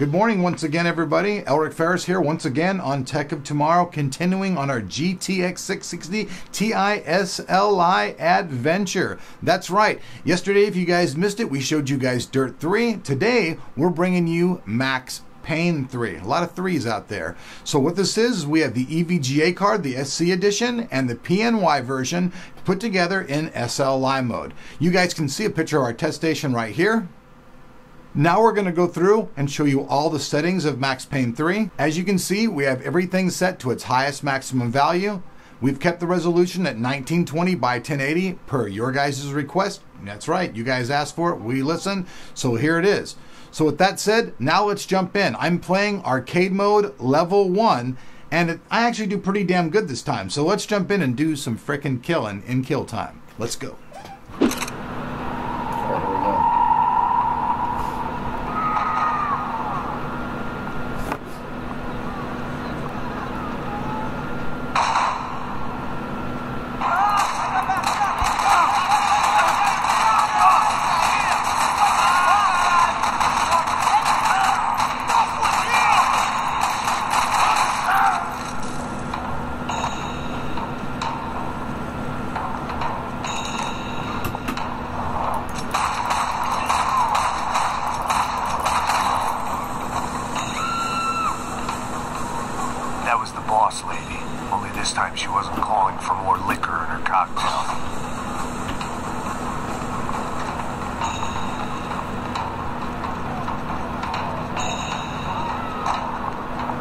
Good morning once again, everybody. Elric Ferris here once again on Tech of Tomorrow, continuing on our GTX 660 TI-SLI adventure. That's right. Yesterday, if you guys missed it, we showed you guys Dirt 3. Today, we're bringing you Max Payne 3. A lot of threes out there. So what this is, we have the EVGA card, the SC edition, and the PNY version put together in SLI mode. You guys can see a picture of our test station right here. Now we're going to go through and show you all the settings of Max Payne 3. As you can see, we have everything set to its highest maximum value. We've kept the resolution at 1920 by 1080 per your guys' request. That's right, you guys asked for it, we listen, so here it is. So with that said, now let's jump in. I'm playing arcade mode level 1 and it, I actually do pretty damn good this time. So let's jump in and do some frickin' killing in kill time. Let's go. Wasn't calling for more liquor in her cocktail.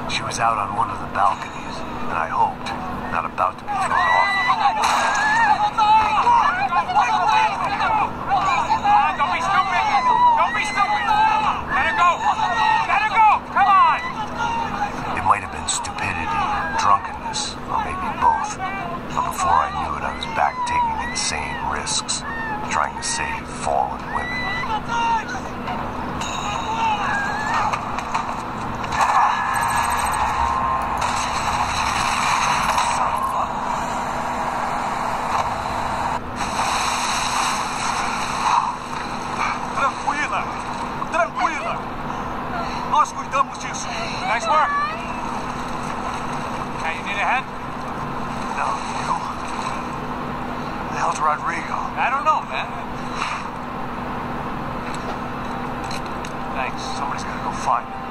She was out on one of the balconies, and I hoped not about to be thrown off. Don't be stupid! Don't be stupid! Let her go! Let her go! Come on! It might have been stupidity or drunkenness, or maybe both. But before I knew it, I was back taking insane risks, trying to save fallen women. Tranquila! Tranquila! Nós cuidamos disso. Nice work. Okay, you need a hand? No, you. The hell's Rodrigo? I don't know, man. Thanks. Somebody's gotta go find him.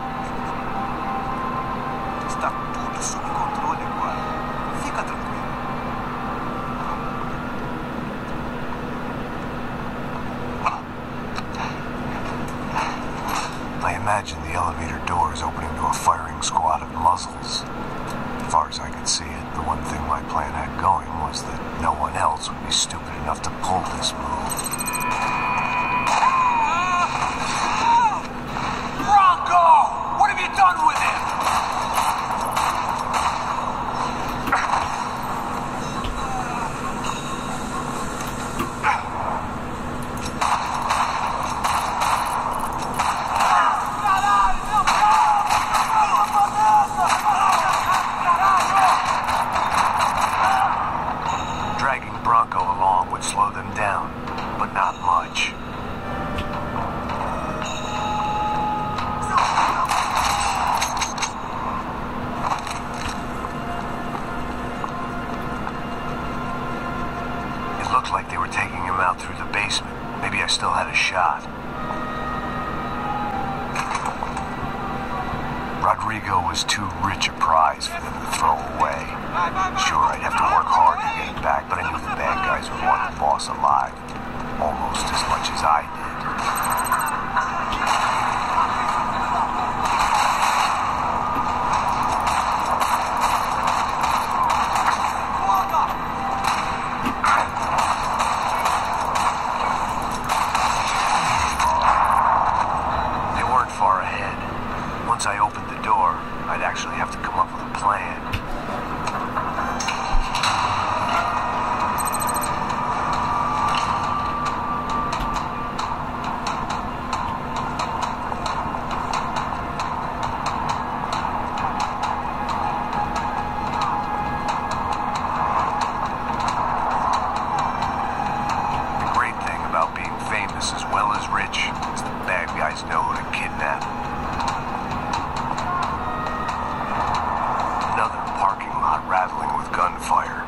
Imagine the elevator doors opening to a firing squad of muzzles. As far as I could see it, the one thing my plan had going was that no one else would be stupid enough to pull this move. Branco! What have you done with him? Dragging Branco along would slow them down, but not much. It looked like they were taking him out through the basement. Maybe I still had a shot. Rodrigo was too rich a prize for them to throw away. Sure, I'd have to work hard to get it back, but I knew the bad guys would want the boss alive. Almost as much as I did. unraveling with gunfire.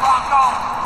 Locked On.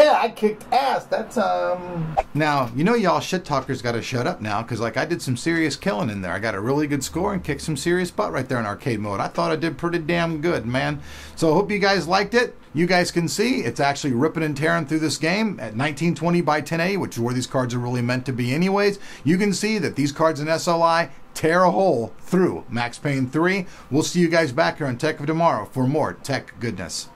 Yeah, I kicked ass that time. Um, now, you know y'all shit talkers gotta shut up now, because like I did some serious killing in there. I got a really good score and kicked some serious butt right there in arcade mode. I thought I did pretty damn good, man. So I hope you guys liked it. You guys can see it's actually ripping and tearing through this game at 1920 by 1080, which is where these cards are really meant to be anyways. You can see that these cards in SLI tear a hole through Max Payne 3. We'll see you guys back here on Tech of Tomorrow for more tech goodness.